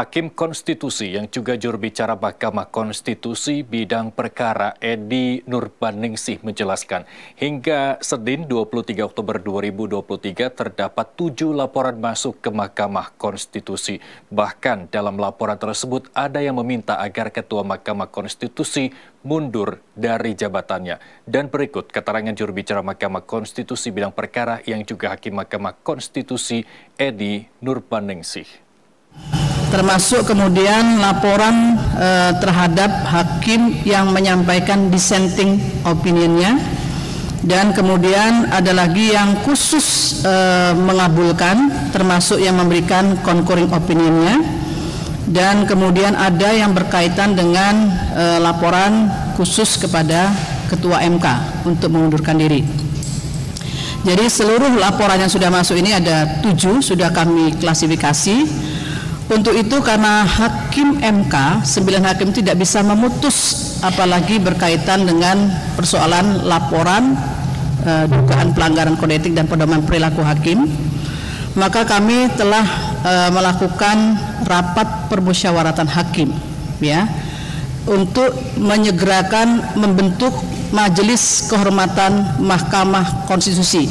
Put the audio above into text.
Hakim Konstitusi yang juga juru bicara Mahkamah Konstitusi bidang perkara Edi Nurbaningsih menjelaskan, hingga Senin 23 Oktober 2023 terdapat tujuh laporan masuk ke Mahkamah Konstitusi. Bahkan dalam laporan tersebut ada yang meminta agar Ketua Mahkamah Konstitusi mundur dari jabatannya. Dan berikut keterangan juru bicara Mahkamah Konstitusi bidang perkara yang juga Hakim Mahkamah Konstitusi Edi Nurbaningsih termasuk kemudian laporan eh, terhadap hakim yang menyampaikan dissenting opinionnya. Dan kemudian ada lagi yang khusus eh, mengabulkan termasuk yang memberikan concurring opinionnya. Dan kemudian ada yang berkaitan dengan eh, laporan khusus kepada ketua MK untuk mengundurkan diri. Jadi seluruh laporan yang sudah masuk ini ada tujuh sudah kami klasifikasi untuk itu karena hakim MK, sembilan hakim tidak bisa memutus apalagi berkaitan dengan persoalan laporan uh, dugaan pelanggaran kode etik dan pedoman perilaku hakim, maka kami telah uh, melakukan rapat permusyawaratan hakim ya untuk menyegerakan membentuk majelis kehormatan Mahkamah Konstitusi